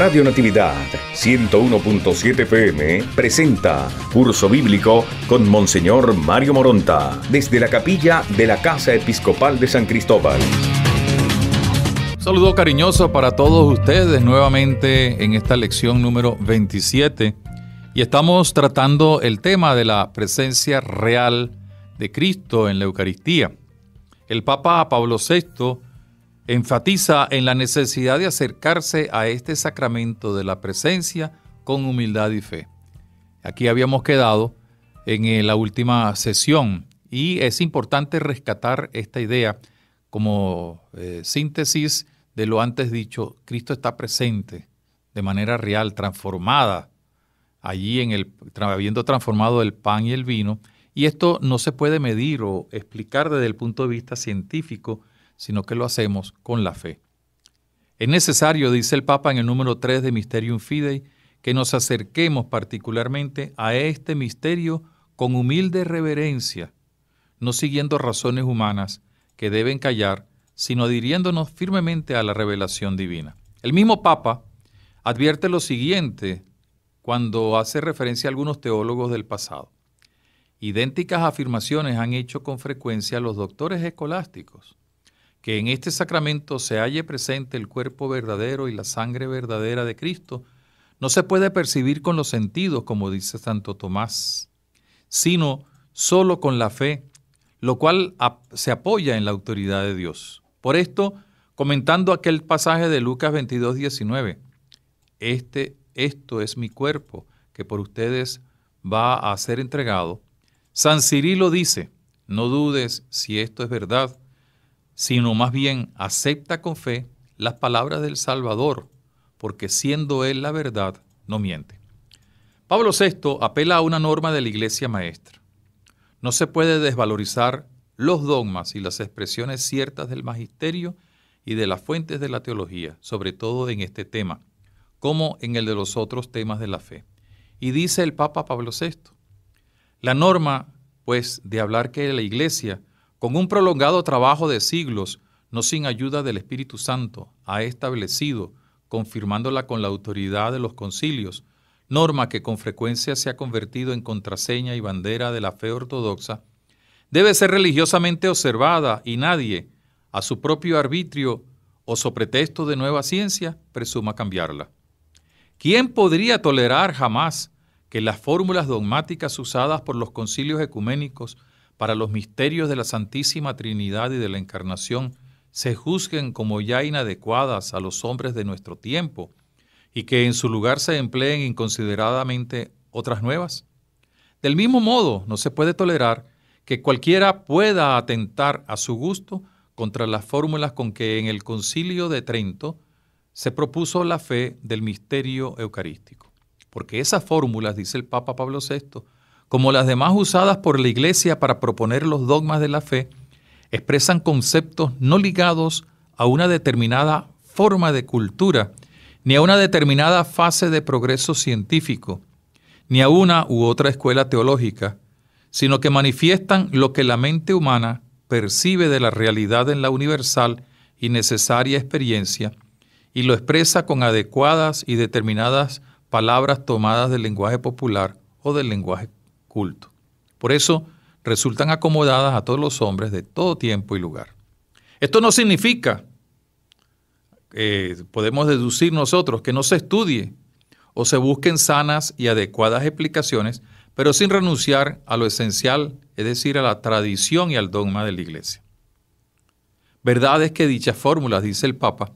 Radio Natividad 101.7 FM presenta Curso Bíblico con Monseñor Mario Moronta desde la capilla de la Casa Episcopal de San Cristóbal. saludo cariñoso para todos ustedes nuevamente en esta lección número 27 y estamos tratando el tema de la presencia real de Cristo en la Eucaristía. El Papa Pablo VI enfatiza en la necesidad de acercarse a este sacramento de la presencia con humildad y fe. Aquí habíamos quedado en eh, la última sesión y es importante rescatar esta idea como eh, síntesis de lo antes dicho. Cristo está presente de manera real, transformada, allí en el, habiendo transformado el pan y el vino, y esto no se puede medir o explicar desde el punto de vista científico, sino que lo hacemos con la fe. Es necesario, dice el Papa en el número 3 de Mysterium Fidei, que nos acerquemos particularmente a este misterio con humilde reverencia, no siguiendo razones humanas que deben callar, sino adhiriéndonos firmemente a la revelación divina. El mismo Papa advierte lo siguiente cuando hace referencia a algunos teólogos del pasado. Idénticas afirmaciones han hecho con frecuencia los doctores escolásticos que en este sacramento se halle presente el cuerpo verdadero y la sangre verdadera de Cristo, no se puede percibir con los sentidos, como dice Santo Tomás, sino solo con la fe, lo cual se apoya en la autoridad de Dios. Por esto, comentando aquel pasaje de Lucas 22, 19, este, esto es mi cuerpo que por ustedes va a ser entregado, San Cirilo dice, no dudes si esto es verdad, sino más bien acepta con fe las palabras del Salvador, porque siendo Él la verdad, no miente. Pablo VI apela a una norma de la Iglesia Maestra. No se puede desvalorizar los dogmas y las expresiones ciertas del magisterio y de las fuentes de la teología, sobre todo en este tema, como en el de los otros temas de la fe. Y dice el Papa Pablo VI, la norma, pues, de hablar que la Iglesia con un prolongado trabajo de siglos, no sin ayuda del Espíritu Santo, ha establecido, confirmándola con la autoridad de los concilios, norma que con frecuencia se ha convertido en contraseña y bandera de la fe ortodoxa, debe ser religiosamente observada y nadie, a su propio arbitrio o so pretexto de nueva ciencia, presuma cambiarla. ¿Quién podría tolerar jamás que las fórmulas dogmáticas usadas por los concilios ecuménicos para los misterios de la Santísima Trinidad y de la Encarnación se juzguen como ya inadecuadas a los hombres de nuestro tiempo y que en su lugar se empleen inconsideradamente otras nuevas? Del mismo modo, no se puede tolerar que cualquiera pueda atentar a su gusto contra las fórmulas con que en el concilio de Trento se propuso la fe del misterio eucarístico. Porque esas fórmulas, dice el Papa Pablo VI, como las demás usadas por la Iglesia para proponer los dogmas de la fe, expresan conceptos no ligados a una determinada forma de cultura, ni a una determinada fase de progreso científico, ni a una u otra escuela teológica, sino que manifiestan lo que la mente humana percibe de la realidad en la universal y necesaria experiencia, y lo expresa con adecuadas y determinadas palabras tomadas del lenguaje popular o del lenguaje culto. Por eso resultan acomodadas a todos los hombres de todo tiempo y lugar. Esto no significa, eh, podemos deducir nosotros, que no se estudie o se busquen sanas y adecuadas explicaciones, pero sin renunciar a lo esencial, es decir, a la tradición y al dogma de la Iglesia. Verdad es que dichas fórmulas, dice el Papa,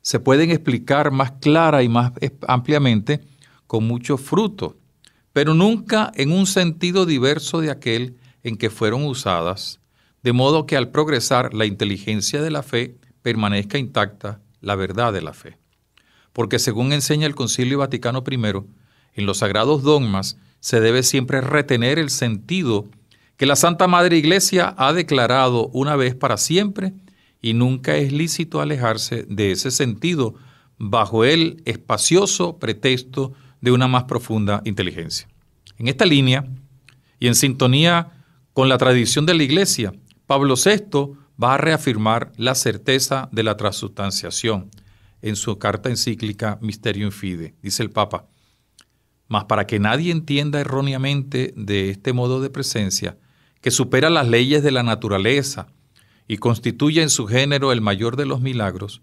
se pueden explicar más clara y más ampliamente con mucho fruto pero nunca en un sentido diverso de aquel en que fueron usadas, de modo que al progresar la inteligencia de la fe permanezca intacta la verdad de la fe. Porque según enseña el Concilio Vaticano I, en los sagrados dogmas se debe siempre retener el sentido que la Santa Madre Iglesia ha declarado una vez para siempre y nunca es lícito alejarse de ese sentido bajo el espacioso pretexto de una más profunda inteligencia. En esta línea y en sintonía con la tradición de la Iglesia, Pablo VI va a reafirmar la certeza de la transustanciación, en su carta encíclica Mysterium Fide. Dice el Papa, mas para que nadie entienda erróneamente de este modo de presencia, que supera las leyes de la naturaleza y constituye en su género el mayor de los milagros,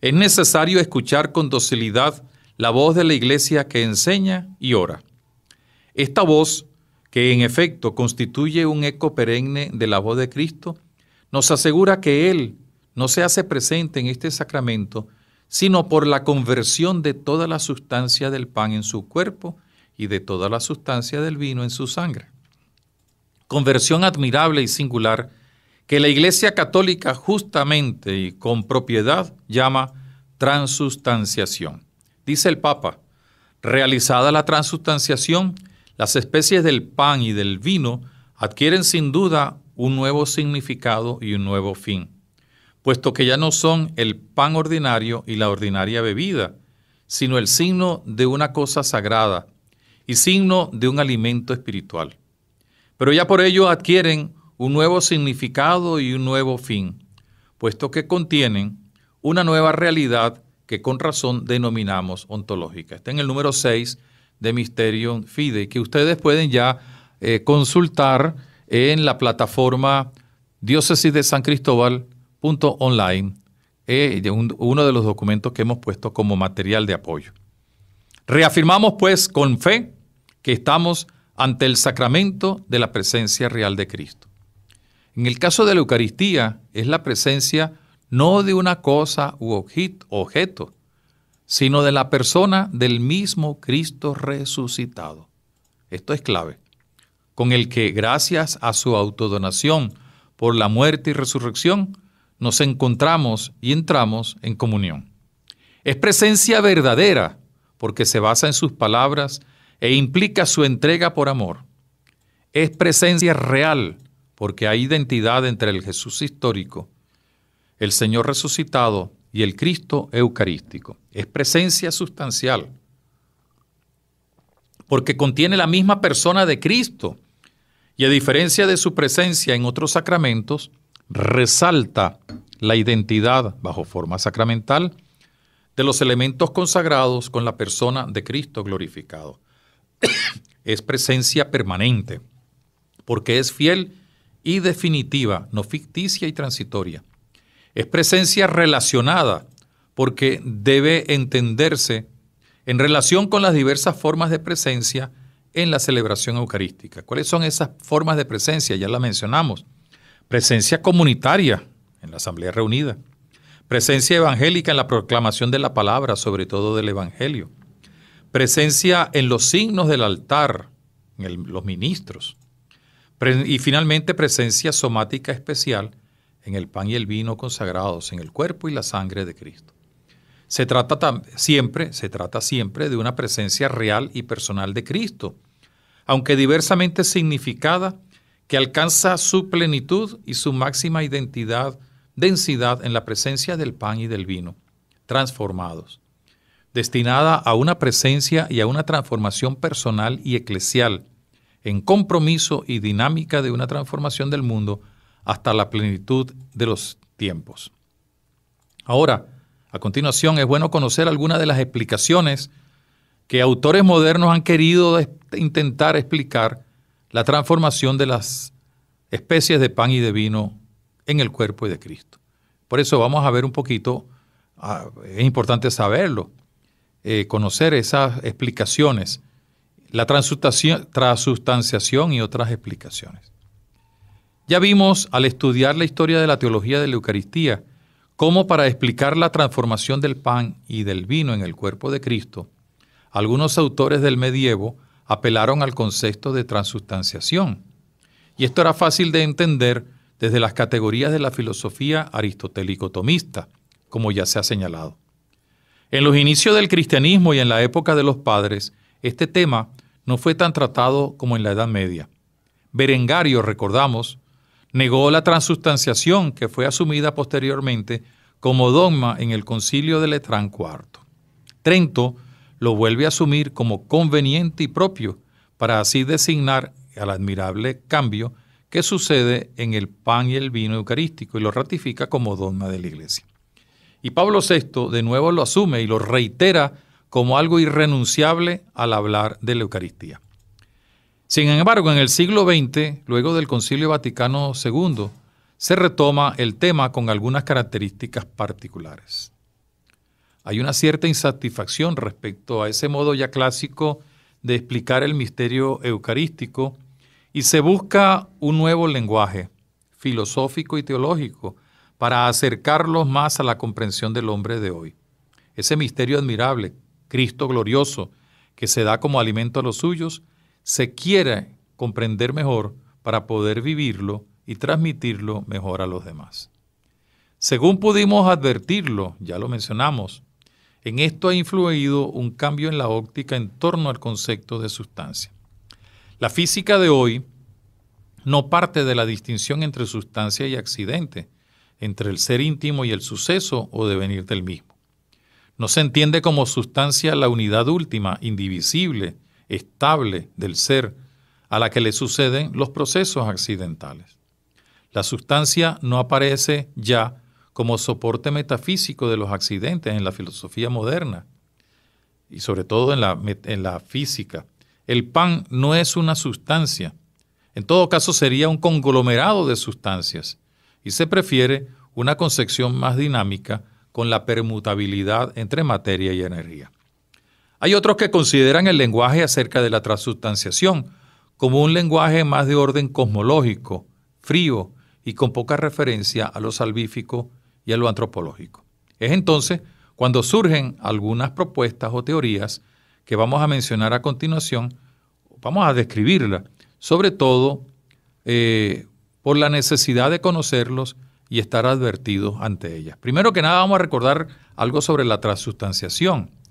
es necesario escuchar con docilidad la voz de la iglesia que enseña y ora. Esta voz, que en efecto constituye un eco perenne de la voz de Cristo, nos asegura que Él no se hace presente en este sacramento, sino por la conversión de toda la sustancia del pan en su cuerpo y de toda la sustancia del vino en su sangre. Conversión admirable y singular que la Iglesia Católica justamente y con propiedad llama transustanciación. Dice el Papa, realizada la transustanciación, las especies del pan y del vino adquieren sin duda un nuevo significado y un nuevo fin, puesto que ya no son el pan ordinario y la ordinaria bebida, sino el signo de una cosa sagrada, y signo de un alimento espiritual. Pero ya por ello adquieren un nuevo significado y un nuevo fin, puesto que contienen una nueva realidad que con razón denominamos ontológica. Está en el número 6 de Mysterium Fide, que ustedes pueden ya eh, consultar en la plataforma diócesis de San Cristóbal.online, eh, uno de los documentos que hemos puesto como material de apoyo. Reafirmamos pues con fe que estamos ante el sacramento de la presencia real de Cristo. En el caso de la Eucaristía es la presencia no de una cosa u objeto, sino de la persona del mismo Cristo resucitado. Esto es clave, con el que gracias a su autodonación por la muerte y resurrección, nos encontramos y entramos en comunión. Es presencia verdadera, porque se basa en sus palabras e implica su entrega por amor. Es presencia real, porque hay identidad entre el Jesús histórico, el Señor resucitado y el Cristo eucarístico. Es presencia sustancial, porque contiene la misma persona de Cristo, y a diferencia de su presencia en otros sacramentos, resalta la identidad bajo forma sacramental de los elementos consagrados con la persona de Cristo glorificado. es presencia permanente, porque es fiel y definitiva, no ficticia y transitoria. Es presencia relacionada, porque debe entenderse en relación con las diversas formas de presencia en la celebración eucarística. ¿Cuáles son esas formas de presencia? Ya la mencionamos. Presencia comunitaria en la Asamblea Reunida. Presencia evangélica en la proclamación de la palabra, sobre todo del Evangelio. Presencia en los signos del altar, en los ministros. Y finalmente presencia somática especial en el pan y el vino consagrados, en el cuerpo y la sangre de Cristo. Se trata siempre, se trata siempre de una presencia real y personal de Cristo, aunque diversamente significada, que alcanza su plenitud y su máxima identidad, densidad en la presencia del pan y del vino, transformados, destinada a una presencia y a una transformación personal y eclesial, en compromiso y dinámica de una transformación del mundo hasta la plenitud de los tiempos. Ahora, a continuación, es bueno conocer algunas de las explicaciones que autores modernos han querido intentar explicar la transformación de las especies de pan y de vino en el cuerpo de Cristo. Por eso vamos a ver un poquito, ah, es importante saberlo, eh, conocer esas explicaciones, la transustanciación y otras explicaciones. Ya vimos al estudiar la historia de la teología de la Eucaristía, cómo para explicar la transformación del pan y del vino en el cuerpo de Cristo, algunos autores del medievo apelaron al concepto de transustanciación. Y esto era fácil de entender desde las categorías de la filosofía aristotélico-tomista, como ya se ha señalado. En los inicios del cristianismo y en la época de los padres, este tema no fue tan tratado como en la Edad Media. Berengario, recordamos, negó la transustanciación que fue asumida posteriormente como dogma en el concilio de Letrán IV. Trento lo vuelve a asumir como conveniente y propio para así designar al admirable cambio que sucede en el pan y el vino eucarístico y lo ratifica como dogma de la Iglesia. Y Pablo VI de nuevo lo asume y lo reitera como algo irrenunciable al hablar de la Eucaristía. Sin embargo, en el siglo XX, luego del Concilio Vaticano II, se retoma el tema con algunas características particulares. Hay una cierta insatisfacción respecto a ese modo ya clásico de explicar el misterio eucarístico y se busca un nuevo lenguaje filosófico y teológico para acercarlos más a la comprensión del hombre de hoy. Ese misterio admirable, Cristo glorioso, que se da como alimento a los suyos, se quiere comprender mejor para poder vivirlo y transmitirlo mejor a los demás. Según pudimos advertirlo, ya lo mencionamos, en esto ha influido un cambio en la óptica en torno al concepto de sustancia. La física de hoy no parte de la distinción entre sustancia y accidente, entre el ser íntimo y el suceso o devenir del mismo. No se entiende como sustancia la unidad última, indivisible, estable del ser, a la que le suceden los procesos accidentales. La sustancia no aparece ya como soporte metafísico de los accidentes en la filosofía moderna y sobre todo en la, física. El pan no es una sustancia, en todo caso sería un conglomerado de sustancias y se prefiere una concepción más dinámica con la permutabilidad entre materia y energía. Hay otros que consideran el lenguaje acerca de la transustanciación como un lenguaje más de orden cosmológico, frío y con poca referencia a lo salvífico y a lo antropológico. Es entonces cuando surgen algunas propuestas o teorías que vamos a mencionar a continuación, vamos a describirlas, sobre todo eh, por la necesidad de conocerlos y estar advertidos ante ellas. Primero que nada vamos a recordar algo sobre la transustanciación.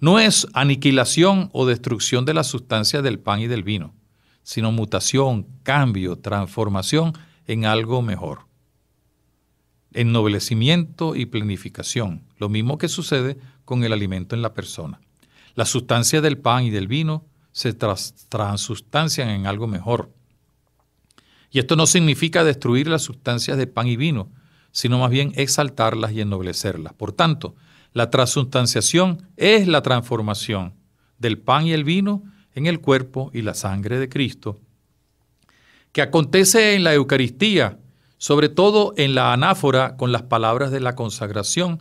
No es aniquilación o destrucción de la sustancia del pan y del vino, sino mutación, cambio, transformación en algo mejor ennoblecimiento y planificación, lo mismo que sucede con el alimento en la persona. Las sustancias del pan y del vino se transustancian en algo mejor. Y esto no significa destruir las sustancias de pan y vino, sino más bien exaltarlas y ennoblecerlas. Por tanto, la transustanciación es la transformación del pan y el vino en el cuerpo y la sangre de Cristo, que acontece en la Eucaristía sobre todo en la anáfora con las palabras de la consagración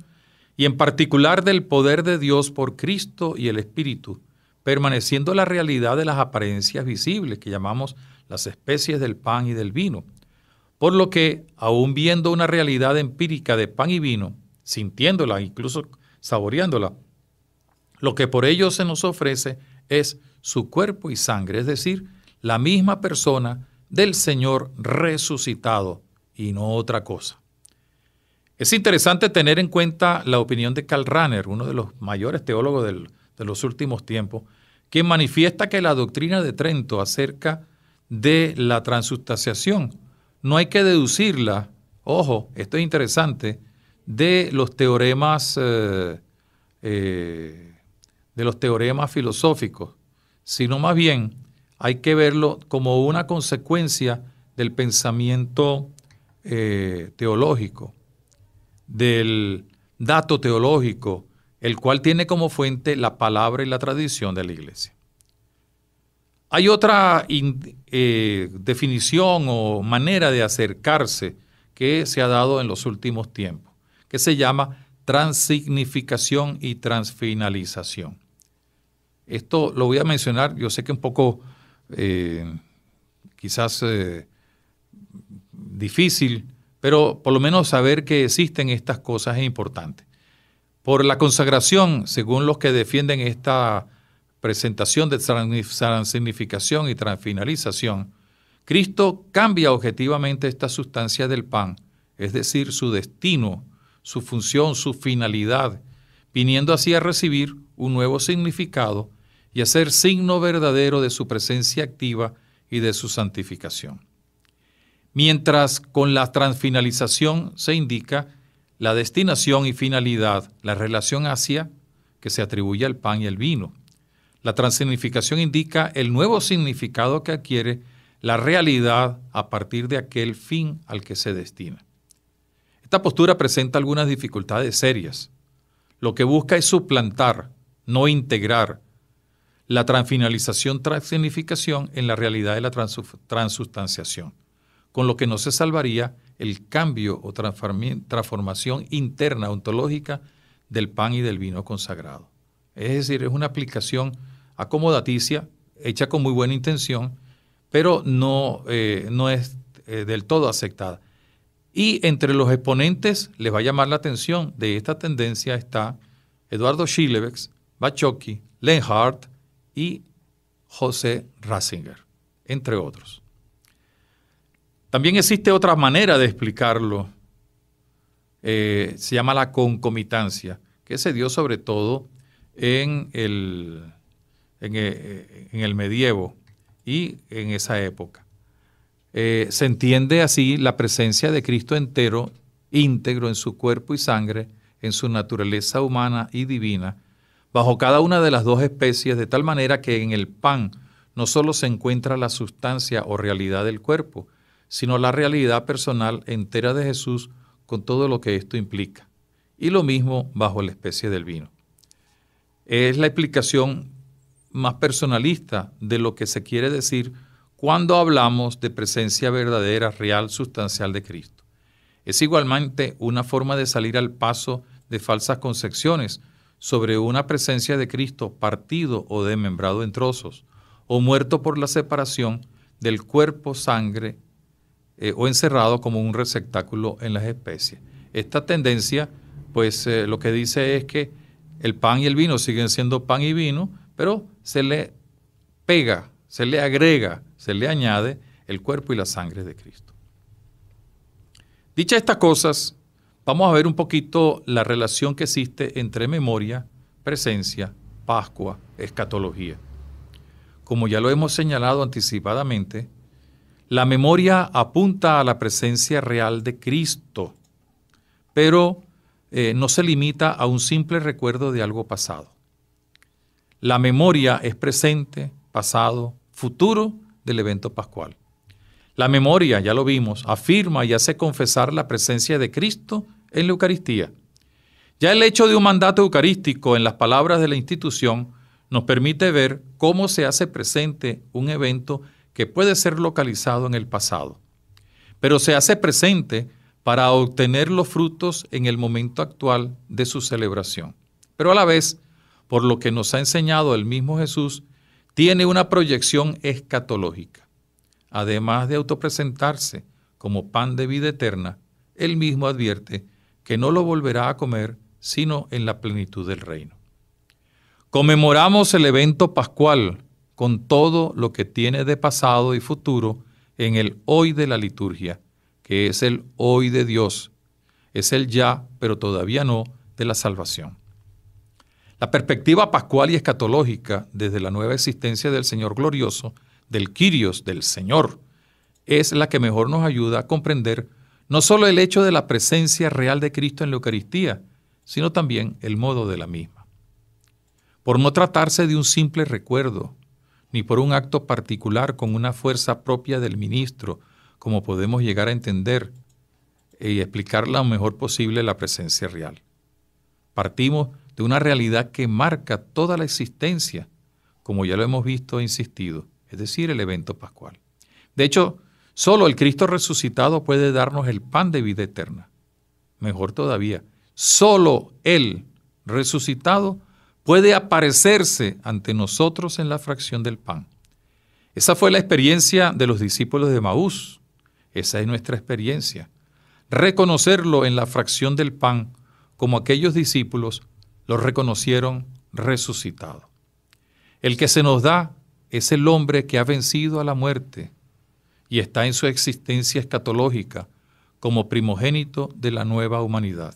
y en particular del poder de Dios por Cristo y el Espíritu, permaneciendo la realidad de las apariencias visibles que llamamos las especies del pan y del vino. Por lo que, aun viendo una realidad empírica de pan y vino, sintiéndola, incluso saboreándola, lo que por ello se nos ofrece es su cuerpo y sangre, es decir, la misma persona del Señor resucitado, y no otra cosa. Es interesante tener en cuenta la opinión de Karl Rahner, uno de los mayores teólogos de los últimos tiempos, que manifiesta que la doctrina de Trento acerca de la transustanciación no hay que deducirla, ojo, esto es interesante, de los teoremas eh, eh, de los teoremas filosóficos, sino más bien hay que verlo como una consecuencia del pensamiento eh, teológico, del dato teológico, el cual tiene como fuente la palabra y la tradición de la iglesia. Hay otra definición o manera de acercarse que se ha dado en los últimos tiempos, que se llama transignificación y transfinalización. Esto lo voy a mencionar, yo sé que un poco eh, quizás difícil, pero por lo menos saber que existen estas cosas es importante. Por la consagración, según los que defienden esta presentación de significación y transfinalización, Cristo cambia objetivamente esta sustancia del pan, es decir, su destino, su función, su finalidad, viniendo así a recibir un nuevo significado y a ser signo verdadero de su presencia activa y de su santificación mientras con la transfinalización se indica la destinación y finalidad, la relación hacia que se atribuye al pan y el vino. La transignificación indica el nuevo significado que adquiere la realidad a partir de aquel fin al que se destina. Esta postura presenta algunas dificultades serias. Lo que busca es suplantar, no integrar, la transfinalización transsignificación en la realidad de la transustanciación, con lo que no se salvaría el cambio o transformación interna ontológica del pan y del vino consagrado. Es decir, es una aplicación acomodaticia, hecha con muy buena intención, pero no, eh, no es eh, del todo aceptada. Y entre los exponentes les va a llamar la atención de esta tendencia está Eduardo Schilebeck, Bachoki, Lenhardt y José Ratzinger, entre otros. También existe otra manera de explicarlo. Eh, se llama la concomitancia, que se dio sobre todo en el, en el medievo y en esa época. Eh, se entiende así la presencia de Cristo entero, íntegro en su cuerpo y sangre, en su naturaleza humana y divina, bajo cada una de las dos especies, de tal manera que en el pan no solo se encuentra la sustancia o realidad del cuerpo, sino la realidad personal entera de Jesús con todo lo que esto implica. Y lo mismo bajo la especie del vino. Es la explicación más personalista de lo que se quiere decir cuando hablamos de presencia verdadera, real, sustancial de Cristo. Es igualmente una forma de salir al paso de falsas concepciones sobre una presencia de Cristo partido o desmembrado en trozos, o muerto por la separación del cuerpo, sangre, eh, o encerrado como un receptáculo en las especies. Esta tendencia, pues eh, lo que dice es que el pan y el vino siguen siendo pan y vino, pero se le pega, se le agrega se le añade el cuerpo y la sangre de Cristo. Dichas estas cosas, vamos a ver un poquito la relación que existe entre memoria, presencia, Pascua, escatología. Como ya lo hemos señalado anticipadamente, la memoria apunta a la presencia real de Cristo, pero eh, no se limita a un simple recuerdo de algo pasado. La memoria es presente, pasado, futuro del evento pascual. La memoria, ya lo vimos, afirma y hace confesar la presencia de Cristo en la Eucaristía. Ya el hecho de un mandato eucarístico en las palabras de la institución nos permite ver cómo se hace presente un evento que puede ser localizado en el pasado, pero se hace presente para obtener los frutos en el momento actual de su celebración. Pero a la vez, por lo que nos ha enseñado el mismo Jesús, tiene una proyección escatológica. Además de autopresentarse como pan de vida eterna, él mismo advierte que no lo volverá a comer sino en la plenitud del reino. Conmemoramos el evento pascual con todo lo que tiene de pasado y futuro en el hoy de la liturgia, que es el hoy de Dios, es el ya, pero todavía no, de la salvación. La perspectiva pascual y escatológica desde la nueva existencia del Señor glorioso, del Kyrios, del Señor, es la que mejor nos ayuda a comprender no solo el hecho de la presencia real de Cristo en la Eucaristía, sino también el modo de la misma. Por no tratarse de un simple recuerdo, ni por un acto particular con una fuerza propia del ministro, como podemos llegar a entender y explicar lo mejor posible la presencia real. Partimos de una realidad que marca toda la existencia, como ya lo hemos visto e insistido, es decir, el evento pascual. De hecho, solo el Cristo resucitado puede darnos el pan de vida eterna. Mejor todavía, solo Él resucitado puede aparecerse ante nosotros en la fracción del pan. Esa fue la experiencia de los discípulos de Maús. Esa es nuestra experiencia. Reconocerlo en la fracción del pan como aquellos discípulos lo reconocieron resucitado. El que se nos da es el hombre que ha vencido a la muerte y está en su existencia escatológica como primogénito de la nueva humanidad.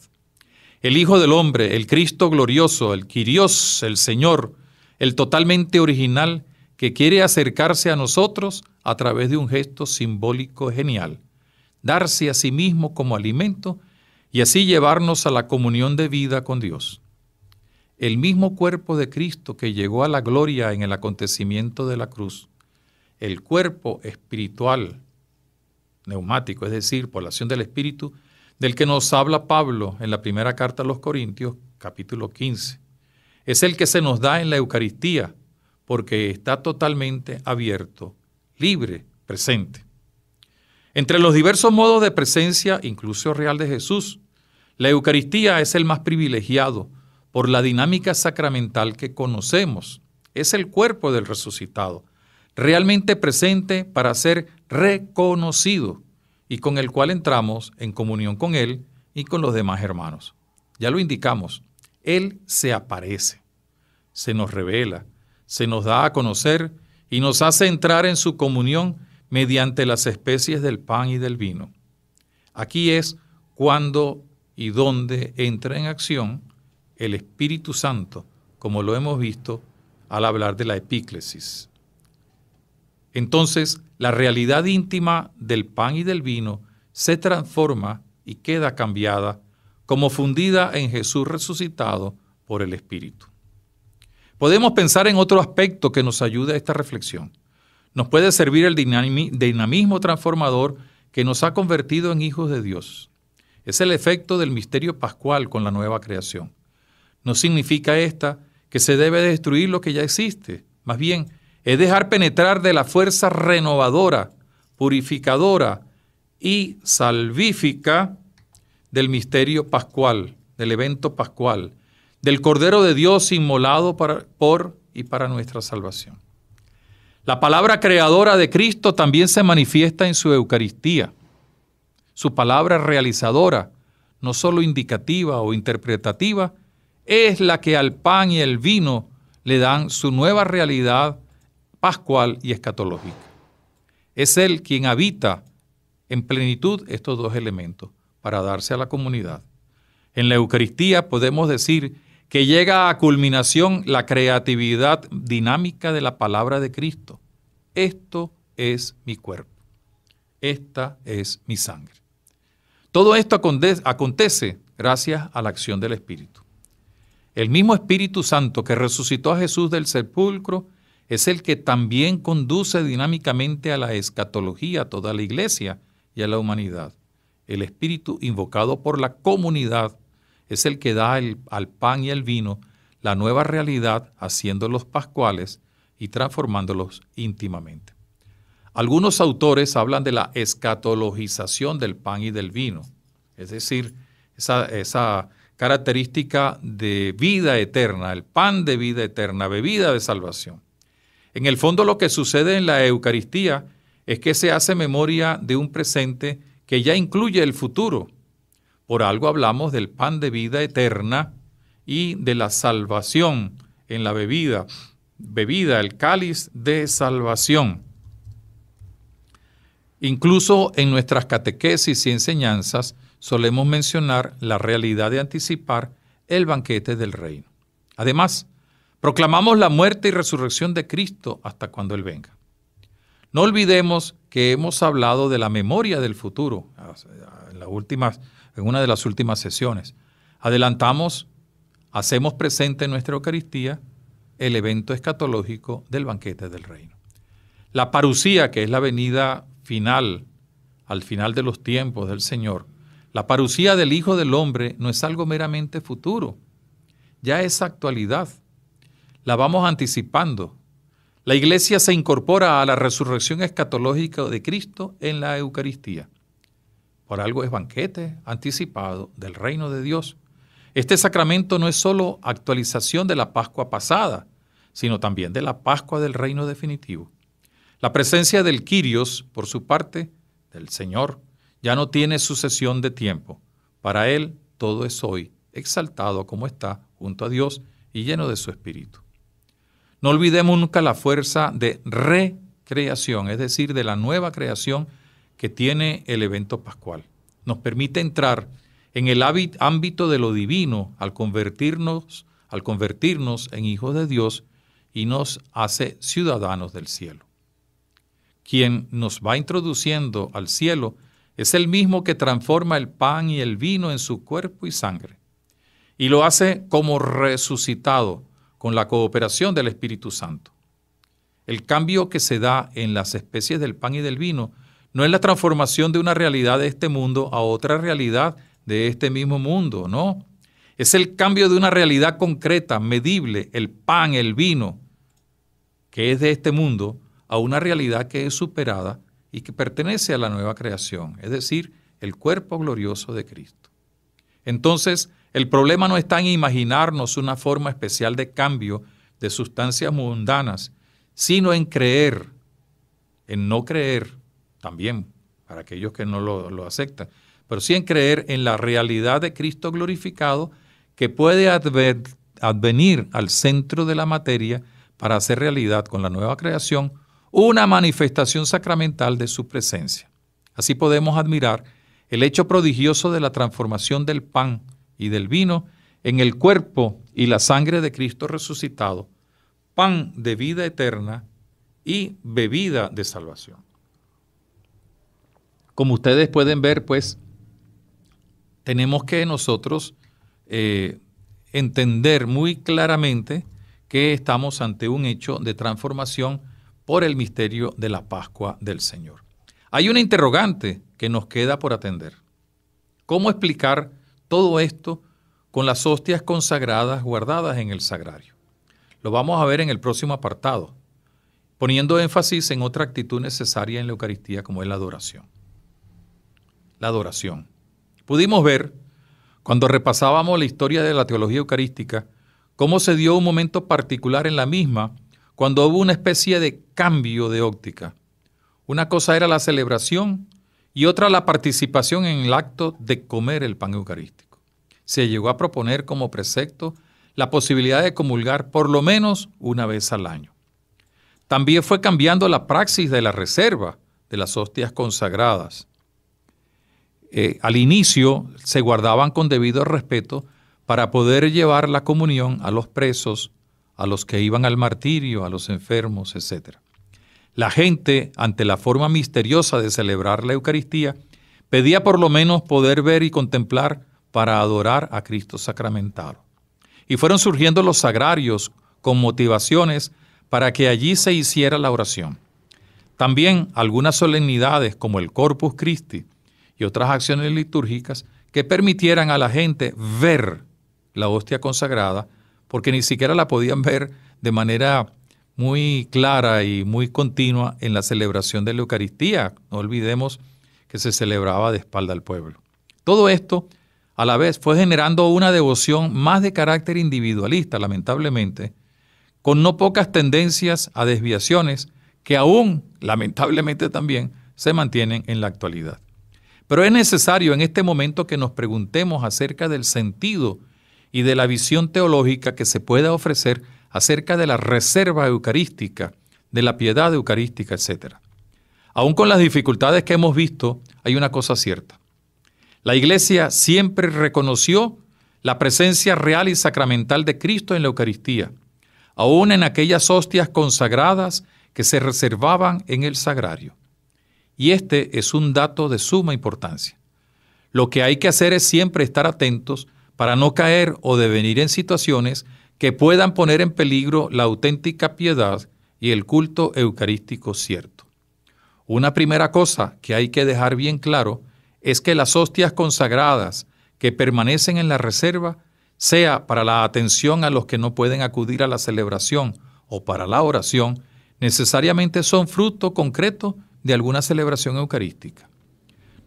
El Hijo del Hombre, el Cristo glorioso, el Quirios, el Señor, el totalmente original que quiere acercarse a nosotros a través de un gesto simbólico genial, darse a sí mismo como alimento y así llevarnos a la comunión de vida con Dios el mismo cuerpo de Cristo que llegó a la gloria en el acontecimiento de la cruz, el cuerpo espiritual, neumático, es decir, por la acción del Espíritu, del que nos habla Pablo en la primera carta a los Corintios, capítulo 15. Es el que se nos da en la Eucaristía, porque está totalmente abierto, libre, presente. Entre los diversos modos de presencia, incluso real de Jesús, la Eucaristía es el más privilegiado por la dinámica sacramental que conocemos. Es el cuerpo del resucitado, realmente presente para ser reconocido y con el cual entramos en comunión con Él y con los demás hermanos. Ya lo indicamos, Él se aparece, se nos revela, se nos da a conocer y nos hace entrar en su comunión mediante las especies del pan y del vino. Aquí es cuando y dónde entra en acción el Espíritu Santo, como lo hemos visto al hablar de la epíclesis. Entonces, la realidad íntima del pan y del vino se transforma y queda cambiada como fundida en Jesús resucitado por el Espíritu. Podemos pensar en otro aspecto que nos ayude a esta reflexión. Nos puede servir el dinamismo transformador que nos ha convertido en hijos de Dios. Es el efecto del misterio pascual con la nueva creación. No significa esta que se debe destruir lo que ya existe, más bien es dejar penetrar de la fuerza renovadora, purificadora y salvífica del misterio pascual, del evento pascual, del Cordero de Dios inmolado por y para nuestra salvación. La palabra creadora de Cristo también se manifiesta en su Eucaristía. Su palabra realizadora, no solo indicativa o interpretativa, es la que al pan y el vino le dan su nueva realidad pascual y escatológica. Es Él quien habita en plenitud estos dos elementos para darse a la comunidad. En la Eucaristía podemos decir que llega a culminación la creatividad dinámica de la palabra de Cristo. Esto es mi cuerpo. Esta es mi sangre. Todo esto acontece gracias a la acción del Espíritu. El mismo Espíritu Santo que resucitó a Jesús del sepulcro es el que también conduce dinámicamente a la escatología a toda la iglesia y a la humanidad. El Espíritu invocado por la comunidad es el que da al pan y al vino la nueva realidad, haciéndolos pascuales y transformándolos íntimamente. Algunos autores hablan de la escatologización del pan y del vino, es decir, esa, esa característica de vida eterna, el pan de vida eterna, bebida de salvación. En el fondo lo que sucede en la Eucaristía es que se hace memoria de un presente que ya incluye el futuro. Por algo hablamos del pan de vida eterna y de la salvación en la bebida, bebida, el cáliz de salvación. Incluso en nuestras catequesis y enseñanzas solemos mencionar la realidad de anticipar el banquete del reino. Además, Proclamamos la muerte y resurrección de Cristo hasta cuando Él venga. No olvidemos que hemos hablado de la memoria del futuro en, una de las últimas sesiones. Adelantamos, hacemos presente en nuestra Eucaristía el evento escatológico del banquete del reino. La parucía, que es la venida final, al final de los tiempos del Señor, la parucía del Hijo del Hombre no es algo meramente futuro, ya es actualidad la vamos anticipando. La iglesia se incorpora a la resurrección escatológica de Cristo en la Eucaristía. Por algo es banquete anticipado del reino de Dios. Este sacramento no es solo actualización de la Pascua pasada, sino también de la Pascua del reino definitivo. La presencia del Quirios, por su parte, del Señor, ya no tiene sucesión de tiempo. Para Él todo es hoy, exaltado como está, junto a Dios y lleno de su Espíritu. No olvidemos nunca la fuerza de recreación, es decir, de la nueva creación que tiene el evento pascual. Nos permite entrar en el ámbito de lo divino al convertirnos, al convertirnos en hijos de Dios y nos hace ciudadanos del cielo. Quien nos va introduciendo al cielo es el mismo que transforma el pan y el vino en su cuerpo y sangre. Y lo hace como resucitado, con la cooperación del Espíritu Santo. El cambio que se da en las especies del pan y del vino no es la transformación de una realidad de este mundo a otra realidad de este mismo mundo, no. Es el cambio de una realidad concreta, medible, el pan, el vino, que es de este mundo, a una realidad que es superada y que pertenece a la nueva creación, es decir, el cuerpo glorioso de Cristo. Entonces, el problema no está en imaginarnos una forma especial de cambio de sustancias mundanas, sino en creer, en no creer, también para aquellos que no lo, aceptan, pero sí en creer en la realidad de Cristo glorificado que puede advenir al centro de la materia para hacer realidad con la nueva creación una manifestación sacramental de su presencia. Así podemos admirar el hecho prodigioso de la transformación del pan y del vino en el cuerpo y la sangre de Cristo resucitado, pan de vida eterna y bebida de salvación. Como ustedes pueden ver, pues, tenemos que nosotros eh, entender muy claramente que estamos ante un hecho de transformación por el misterio de la Pascua del Señor. Hay una interrogante que nos queda por atender. ¿Cómo explicar todo esto con las hostias consagradas guardadas en el sagrario? Lo vamos a ver en el próximo apartado, poniendo énfasis en otra actitud necesaria en la Eucaristía como es la adoración. La adoración. Pudimos ver, cuando repasábamos la historia de la teología eucarística, cómo se dio un momento particular en la misma cuando hubo una especie de cambio de óptica. Una cosa era la celebración y otra la participación en el acto de comer el pan eucarístico. Se llegó a proponer como precepto la posibilidad de comulgar por lo menos una vez al año. También fue cambiando la praxis de la reserva de las hostias consagradas. Eh, al inicio se guardaban con debido respeto para poder llevar la comunión a los presos, a los que iban al martirio, a los enfermos, etc. La gente, ante la forma misteriosa de celebrar la Eucaristía, pedía por lo menos poder ver y contemplar para adorar a Cristo sacramentado. Y fueron surgiendo los sagrarios con motivaciones para que allí se hiciera la oración. También algunas solemnidades como el Corpus Christi y otras acciones litúrgicas que permitieran a la gente ver la hostia consagrada, porque ni siquiera la podían ver de manera muy clara y muy continua en la celebración de la Eucaristía. No olvidemos que se celebraba de espalda al pueblo. Todo esto a la vez fue generando una devoción más de carácter individualista, lamentablemente, con no pocas tendencias a desviaciones que aún, lamentablemente también, se mantienen en la actualidad. Pero es necesario en este momento que nos preguntemos acerca del sentido y de la visión teológica que se pueda ofrecer acerca de la reserva eucarística, de la piedad eucarística, etc. Aún con las dificultades que hemos visto, hay una cosa cierta. La Iglesia siempre reconoció la presencia real y sacramental de Cristo en la Eucaristía, aún en aquellas hostias consagradas que se reservaban en el sagrario. Y este es un dato de suma importancia. Lo que hay que hacer es siempre estar atentos para no caer o devenir en situaciones que puedan poner en peligro la auténtica piedad y el culto eucarístico cierto. Una primera cosa que hay que dejar bien claro es que las hostias consagradas que permanecen en la reserva, sea para la atención a los que no pueden acudir a la celebración o para la oración, necesariamente son fruto concreto de alguna celebración eucarística.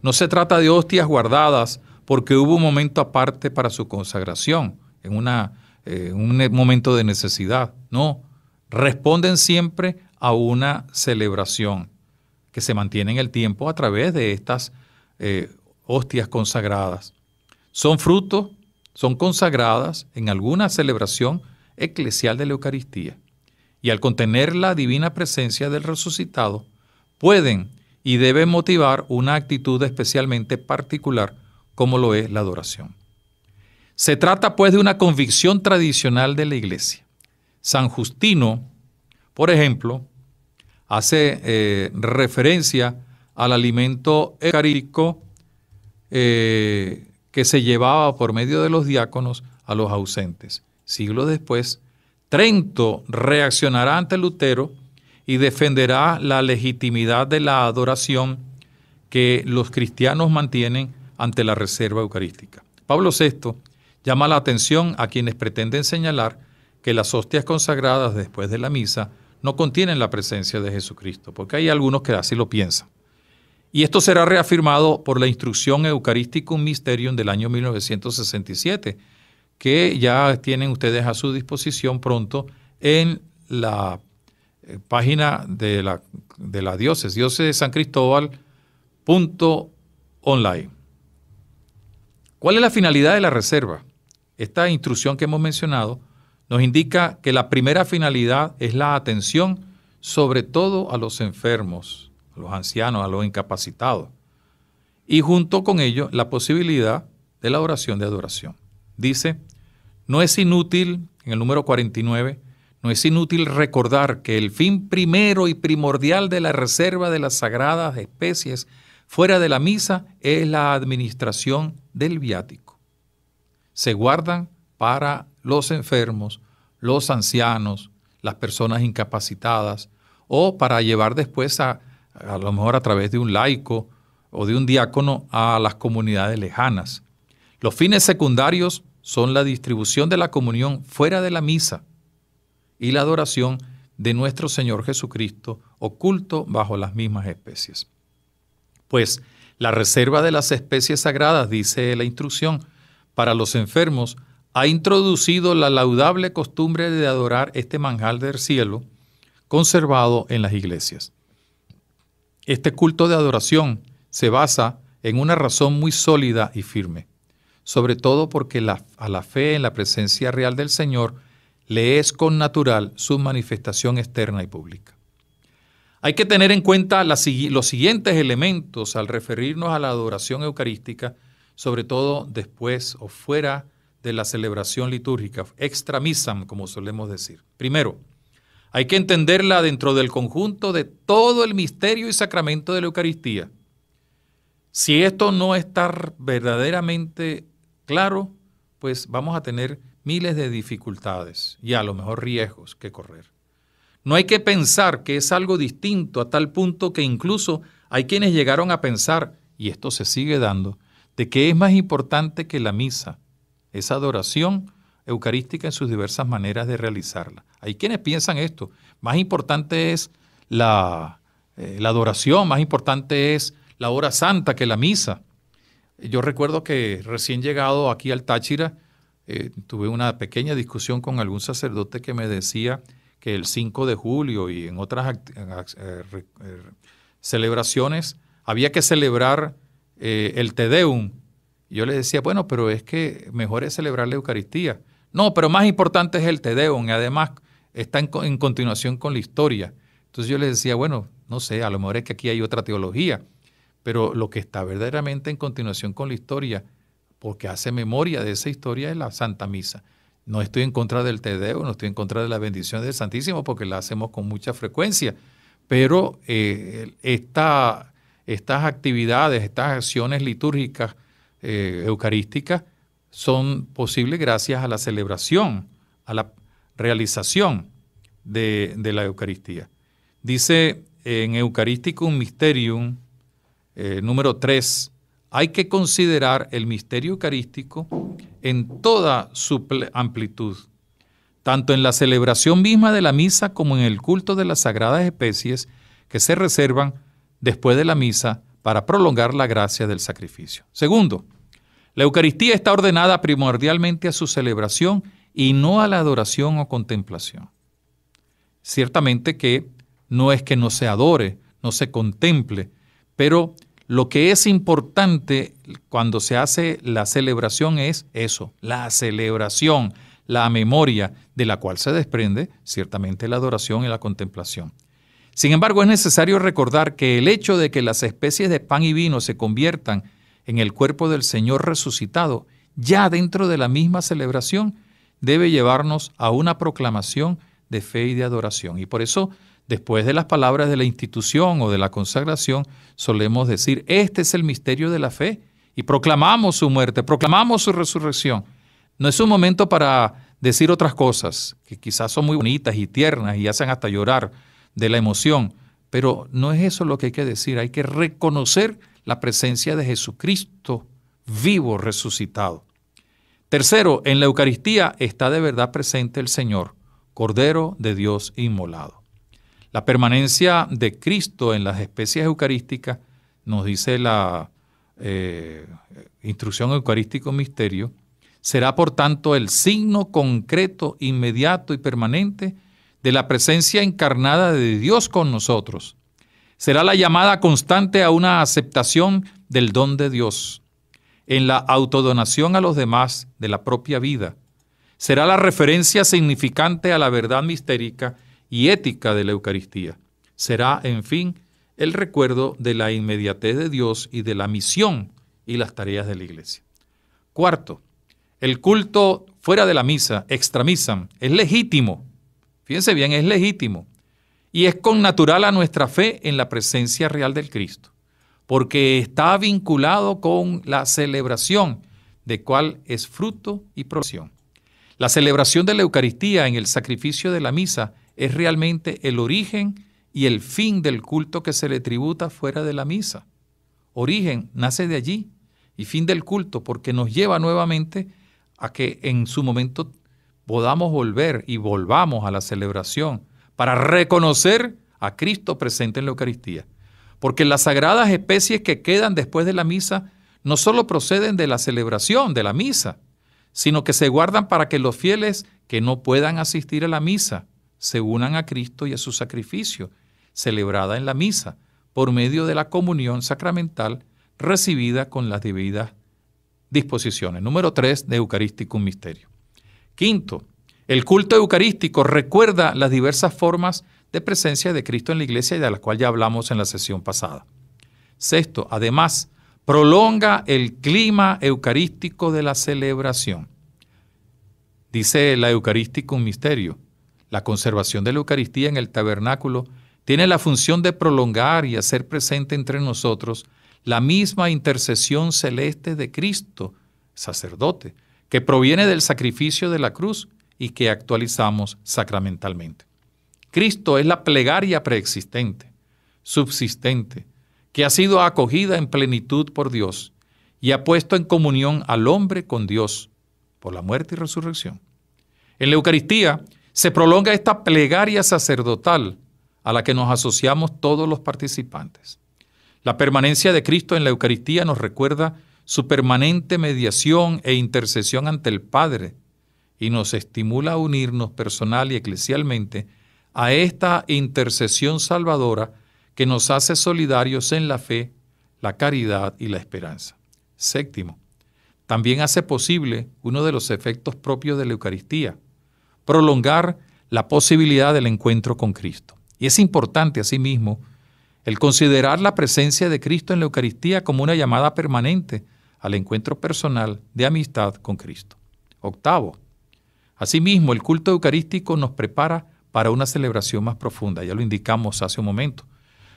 No se trata de hostias guardadas porque hubo un momento aparte para su consagración, en una, eh, un momento de necesidad. No, responden siempre a una celebración que se mantiene en el tiempo a través de estas eh, hostias consagradas. Son frutos, son consagradas en alguna celebración eclesial de la Eucaristía. Y al contener la divina presencia del resucitado, pueden y deben motivar una actitud especialmente particular como lo es la adoración. Se trata pues de una convicción tradicional de la Iglesia. San Justino, por ejemplo, hace eh, referencia al alimento eucarístico eh, que se llevaba por medio de los diáconos a los ausentes. Siglos después, Trento reaccionará ante Lutero y defenderá la legitimidad de la adoración que los cristianos mantienen ante la reserva eucarística. Pablo VI llama la atención a quienes pretenden señalar que las hostias consagradas después de la misa no contienen la presencia de Jesucristo, porque hay algunos que así lo piensan. Y esto será reafirmado por la instrucción Eucharisticum Mysterium del año 1967, que ya tienen ustedes a su disposición pronto en la eh, página de la, de la diócesis, diócesis de San Cristóbal, punto online. ¿Cuál es la finalidad de la reserva? Esta instrucción que hemos mencionado nos indica que la primera finalidad es la atención sobre todo a los enfermos, a los ancianos, a los incapacitados, y junto con ello la posibilidad de la oración de adoración. Dice, no es inútil, en el número 49, no es inútil recordar que el fin primero y primordial de la reserva de las sagradas especies fuera de la misa es la administración del viático. Se guardan para los enfermos, los ancianos, las personas incapacitadas, o para llevar después a, a lo mejor a través de un laico o de un diácono a las comunidades lejanas. Los fines secundarios son la distribución de la comunión fuera de la misa y la adoración de nuestro Señor Jesucristo oculto bajo las mismas especies. Pues la reserva de las especies sagradas, dice la instrucción, para los enfermos ha introducido la laudable costumbre de adorar este manjar del cielo conservado en las iglesias. Este culto de adoración se basa en una razón muy sólida y firme, sobre todo porque a la fe en la presencia real del Señor le es con natural su manifestación externa y pública. Hay que tener en cuenta los siguientes elementos al referirnos a la adoración eucarística, sobre todo después o fuera de la celebración litúrgica, extra misam, como solemos decir. Primero, hay que entenderla dentro del conjunto de todo el misterio y sacramento de la Eucaristía. Si esto no está verdaderamente claro, pues vamos a tener miles de dificultades y a lo mejor riesgos que correr. No hay que pensar que es algo distinto a tal punto que incluso hay quienes llegaron a pensar, y esto se sigue dando, de que es más importante que la misa, esa adoración eucarística en sus diversas maneras de realizarla. Hay quienes piensan esto, más importante es la, eh, la adoración, más importante es la hora santa que la misa. Yo recuerdo que recién llegado aquí al Táchira, eh, tuve una pequeña discusión con algún sacerdote que me decía que el 5 de julio y en otras eh, eh, celebraciones había que celebrar el Te Deum. yo le decía, bueno, pero es que mejor es celebrar la Eucaristía. No, pero más importante es el Te Deum y además está en, en continuación con la historia. Entonces yo le decía, bueno, no sé, a lo mejor es que aquí hay otra teología, pero lo que está verdaderamente en continuación con la historia porque hace memoria de esa historia de la Santa Misa. No estoy en contra del Tedeo, no estoy en contra de la bendición del Santísimo, porque la hacemos con mucha frecuencia, pero eh, estas actividades, estas acciones litúrgicas eh, eucarísticas son posibles gracias a la celebración, a la realización de, la Eucaristía. Dice en Eucharisticum Mysterium, eh, número 3, hay que considerar el misterio eucarístico en toda su amplitud, tanto en la celebración misma de la misa como en el culto de las sagradas especies que se reservan después de la misa para prolongar la gracia del sacrificio. Segundo, la Eucaristía está ordenada primordialmente a su celebración y no a la adoración o contemplación. Ciertamente que no es que no se adore, no se contemple, pero lo que es importante cuando se hace la celebración es eso, la celebración, la memoria de la cual se desprende ciertamente la adoración y la contemplación. Sin embargo, es necesario recordar que el hecho de que las especies de pan y vino se conviertan en el cuerpo del Señor resucitado, ya dentro de la misma celebración, debe llevarnos a una proclamación de fe y de adoración. Y por eso Después de las palabras de la institución o de la consagración, solemos decir, este es el misterio de la fe y proclamamos su muerte, proclamamos su resurrección. No es un momento para decir otras cosas que quizás son muy bonitas y tiernas y hacen hasta llorar de la emoción, pero no es eso lo que hay que decir, hay que reconocer la presencia de Jesucristo vivo, resucitado. Tercero, en la Eucaristía está de verdad presente el Señor, Cordero de Dios inmolado. La permanencia de Cristo en las especies eucarísticas, nos dice la eh, instrucción eucarístico misterio, será por tanto el signo concreto, inmediato y permanente de la presencia encarnada de Dios con nosotros. Será la llamada constante a una aceptación del don de Dios, en la autodonación a los demás de la propia vida. Será la referencia significante a la verdad mistérica y ética de la Eucaristía. Será, en fin, el recuerdo de la inmediatez de Dios y de la misión y las tareas de la Iglesia. Cuarto, el culto fuera de la misa, extramisa, es legítimo. Fíjense bien, es legítimo. Y es con natural a nuestra fe en la presencia real del Cristo porque está vinculado con la celebración de cuál es fruto y provisión. La celebración de la Eucaristía en el sacrificio de la misa es realmente el origen y el fin del culto que se le tributa fuera de la misa. Origen nace de allí y fin del culto porque nos lleva nuevamente a que en su momento podamos volver y volvamos a la celebración para reconocer a Cristo presente en la Eucaristía porque las sagradas especies que quedan después de la misa no solo proceden de la celebración de la misa, sino que se guardan para que los fieles que no puedan asistir a la misa se unan a Cristo y a su sacrificio, celebrada en la misa, por medio de la comunión sacramental recibida con las debidas disposiciones. Número 3 de Eucarístico Misterio. Quinto, el culto eucarístico recuerda las diversas formas de presencia de Cristo en la iglesia y de la cual ya hablamos en la sesión pasada. Sexto, además, prolonga el clima eucarístico de la celebración. Dice la Eucarístico un misterio. La conservación de la Eucaristía en el tabernáculo tiene la función de prolongar y hacer presente entre nosotros la misma intercesión celeste de Cristo, sacerdote, que proviene del sacrificio de la cruz y que actualizamos sacramentalmente. Cristo es la plegaria preexistente, subsistente, que ha sido acogida en plenitud por Dios y ha puesto en comunión al hombre con Dios por la muerte y resurrección. En la Eucaristía se prolonga esta plegaria sacerdotal a la que nos asociamos todos los participantes. La permanencia de Cristo en la Eucaristía nos recuerda su permanente mediación e intercesión ante el Padre y nos estimula a unirnos personal y eclesialmente a esta intercesión salvadora que nos hace solidarios en la fe, la caridad y la esperanza. Séptimo, también hace posible uno de los efectos propios de la Eucaristía, prolongar la posibilidad del encuentro con Cristo. Y es importante, asimismo, el considerar la presencia de Cristo en la Eucaristía como una llamada permanente al encuentro personal de amistad con Cristo. Octavo, asimismo, el culto eucarístico nos prepara para una celebración más profunda. Ya lo indicamos hace un momento.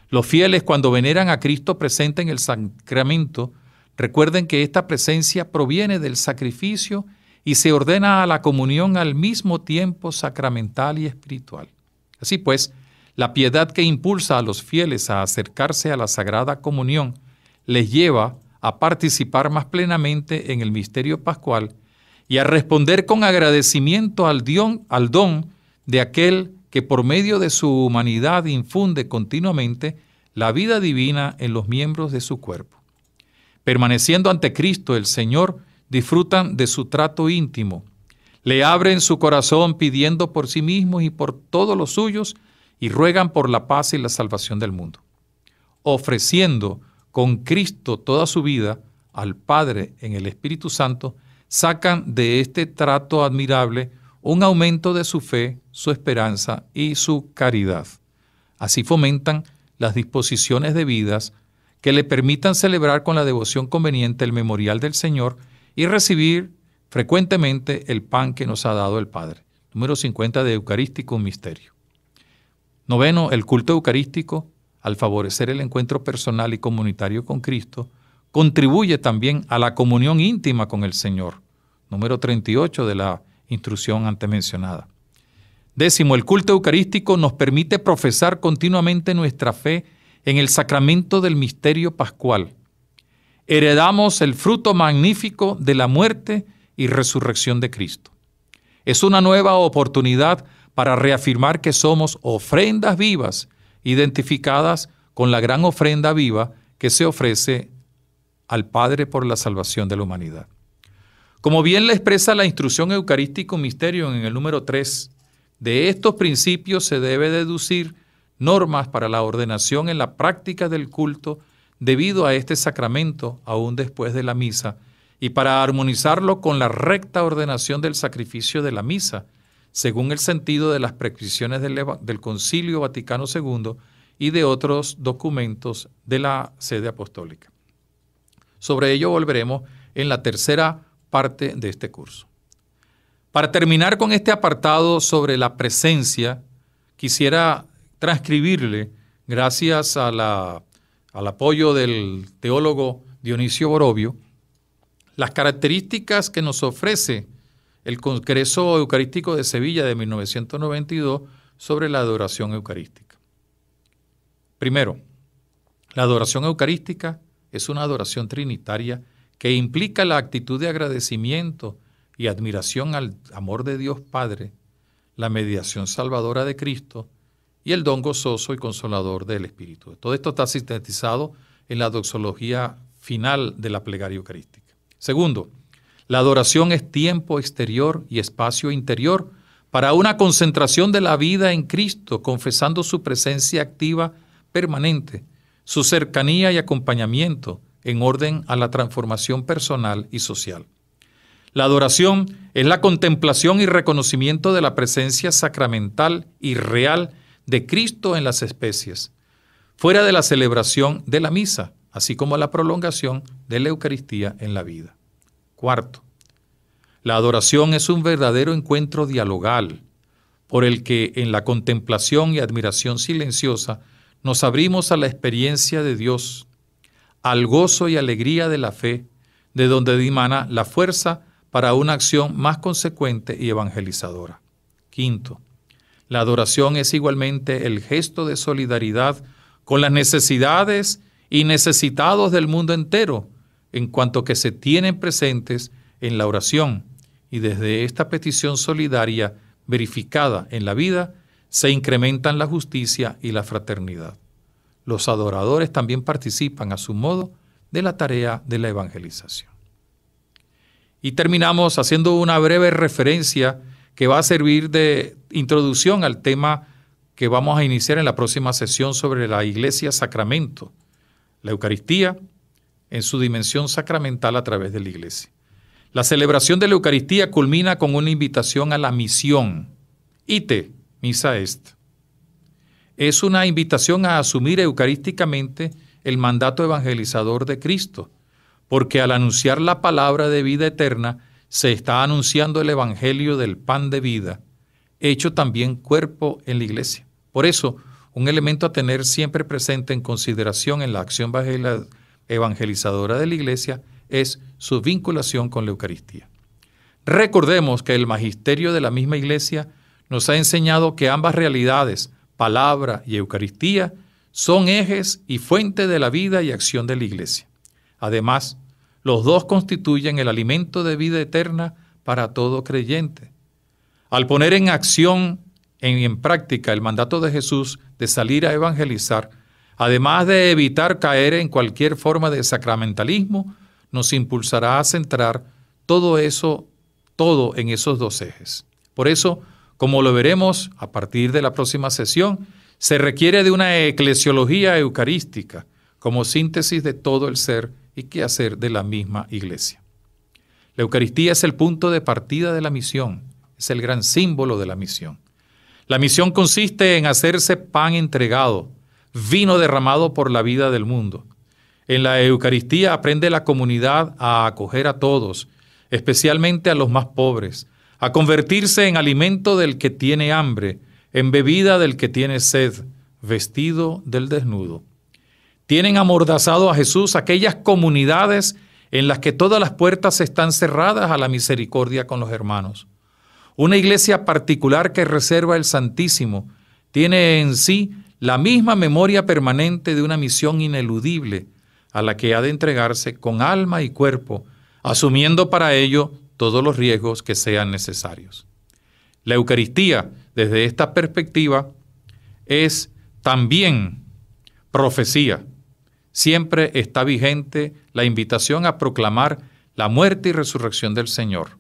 Los fieles cuando veneran a Cristo presente en el sacramento, recuerden que esta presencia proviene del sacrificio y se ordena a la comunión al mismo tiempo sacramental y espiritual. Así pues, la piedad que impulsa a los fieles a acercarse a la Sagrada Comunión les lleva a participar más plenamente en el misterio pascual y a responder con agradecimiento al, al don de aquel que por medio de su humanidad infunde continuamente la vida divina en los miembros de su cuerpo. Permaneciendo ante Cristo el Señor, disfrutan de su trato íntimo, le abren su corazón pidiendo por sí mismos y por todos los suyos y ruegan por la paz y la salvación del mundo. Ofreciendo con Cristo toda su vida al Padre en el Espíritu Santo, sacan de este trato admirable un aumento de su fe, su esperanza y su caridad. Así fomentan las disposiciones debidas que le permitan celebrar con la devoción conveniente el memorial del Señor y recibir frecuentemente el pan que nos ha dado el Padre. Número 50 de Eucarístico Misterio. Noveno, el culto eucarístico, al favorecer el encuentro personal y comunitario con Cristo, contribuye también a la comunión íntima con el Señor. Número 38 de la instrucción antes mencionada. Décimo, el culto eucarístico nos permite profesar continuamente nuestra fe en el sacramento del misterio pascual. Heredamos el fruto magnífico de la muerte y resurrección de Cristo. Es una nueva oportunidad para reafirmar que somos ofrendas vivas, identificadas con la gran ofrenda viva que se ofrece al Padre por la salvación de la humanidad. Como bien le expresa la instrucción eucarístico misterio en el número 3, de estos principios se debe deducir normas para la ordenación en la práctica del culto debido a este sacramento aún después de la misa y para armonizarlo con la recta ordenación del sacrificio de la misa, según el sentido de las prescripciones del, del Concilio Vaticano II y de otros documentos de la sede apostólica. Sobre ello volveremos en la tercera parte de este curso. Para terminar con este apartado sobre la presencia, quisiera transcribirle, gracias a la, al apoyo del teólogo Dionisio Borovio, las características que nos ofrece el Congreso Eucarístico de Sevilla de 1992 sobre la adoración eucarística. Primero, la adoración eucarística es una adoración trinitaria que implica la actitud de agradecimiento y admiración al amor de Dios Padre, la mediación salvadora de Cristo y el don gozoso y consolador del Espíritu. Todo esto está sintetizado en la doxología final de la plegaria eucarística. Segundo, la adoración es tiempo exterior y espacio interior para una concentración de la vida en Cristo, confesando su presencia activa permanente, su cercanía y acompañamiento, en orden a la transformación personal y social. La adoración es la contemplación y reconocimiento de la presencia sacramental y real de Cristo en las especies, fuera de la celebración de la misa, así como la prolongación de la Eucaristía en la vida. Cuarto, la adoración es un verdadero encuentro dialogal, por el que en la contemplación y admiración silenciosa nos abrimos a la experiencia de Dios, al gozo y alegría de la fe, de donde dimana la fuerza para una acción más consecuente y evangelizadora. Quinto, la adoración es igualmente el gesto de solidaridad con las necesidades y necesitados del mundo entero, en cuanto que se tienen presentes en la oración, y desde esta petición solidaria verificada en la vida, se incrementan la justicia y la fraternidad los adoradores también participan a su modo de la tarea de la evangelización. Y terminamos haciendo una breve referencia que va a servir de introducción al tema que vamos a iniciar en la próxima sesión sobre la iglesia sacramento, la Eucaristía en su dimensión sacramental a través de la iglesia. La celebración de la Eucaristía culmina con una invitación a la misión. Ite, misa est es una invitación a asumir eucarísticamente el mandato evangelizador de Cristo, porque al anunciar la palabra de vida eterna, se está anunciando el Evangelio del pan de vida, hecho también cuerpo en la iglesia. Por eso, un elemento a tener siempre presente en consideración en la acción evangelizadora de la iglesia es su vinculación con la Eucaristía. Recordemos que el magisterio de la misma iglesia nos ha enseñado que ambas realidades, palabra y Eucaristía son ejes y fuente de la vida y acción de la Iglesia. Además, los dos constituyen el alimento de vida eterna para todo creyente. Al poner en acción, en, en práctica, el mandato de Jesús de salir a evangelizar, además de evitar caer en cualquier forma de sacramentalismo, nos impulsará a centrar todo eso, todo en esos dos ejes. Por eso, como lo veremos a partir de la próxima sesión, se requiere de una eclesiología eucarística como síntesis de todo el ser y quehacer de la misma iglesia. La Eucaristía es el punto de partida de la misión, es el gran símbolo de la misión. La misión consiste en hacerse pan entregado, vino derramado por la vida del mundo. En la Eucaristía aprende la comunidad a acoger a todos, especialmente a los más pobres, a convertirse en alimento del que tiene hambre, en bebida del que tiene sed, vestido del desnudo. Tienen amordazado a Jesús aquellas comunidades en las que todas las puertas están cerradas a la misericordia con los hermanos. Una iglesia particular que reserva el Santísimo tiene en sí la misma memoria permanente de una misión ineludible, a la que ha de entregarse con alma y cuerpo, asumiendo para ello todos los riesgos que sean necesarios. La Eucaristía, desde esta perspectiva, es también profecía. Siempre está vigente la invitación a proclamar la muerte y resurrección del Señor,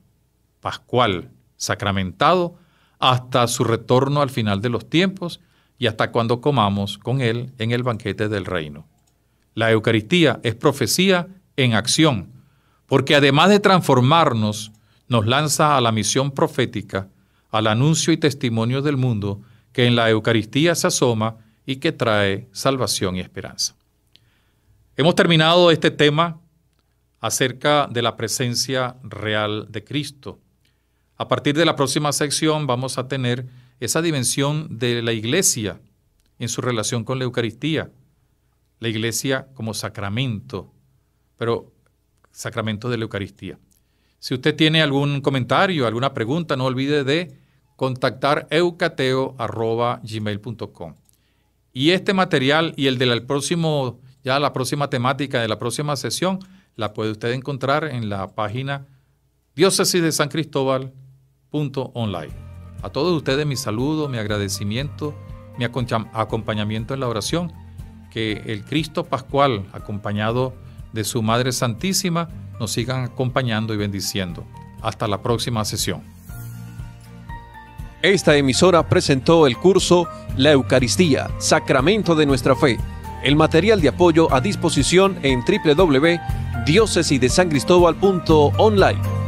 pascual, sacramentado, hasta su retorno al final de los tiempos y hasta cuando comamos con Él en el banquete del reino. La Eucaristía es profecía en acción, porque además de transformarnos, nos lanza a la misión profética, al anuncio y testimonio del mundo que en la Eucaristía se asoma y que trae salvación y esperanza. Hemos terminado este tema acerca de la presencia real de Cristo. A partir de la próxima sección vamos a tener esa dimensión de la iglesia en su relación con la Eucaristía. La iglesia como sacramento, pero sacramento de la Eucaristía. Si usted tiene algún comentario, alguna pregunta, no olvide de contactar eucateo.gmail.com. Y este material y el del próximo, ya la próxima temática de la próxima sesión, la puede usted encontrar en la página diócesis de San Cristóbal.online. A todos ustedes mi saludo, mi agradecimiento, mi acompañamiento en la oración. Que el Cristo Pascual, acompañado de su Madre Santísima, nos sigan acompañando y bendiciendo. Hasta la próxima sesión. Esta emisora presentó el curso La Eucaristía, Sacramento de nuestra Fe. El material de apoyo a disposición en www.diocesidesancristobal.online.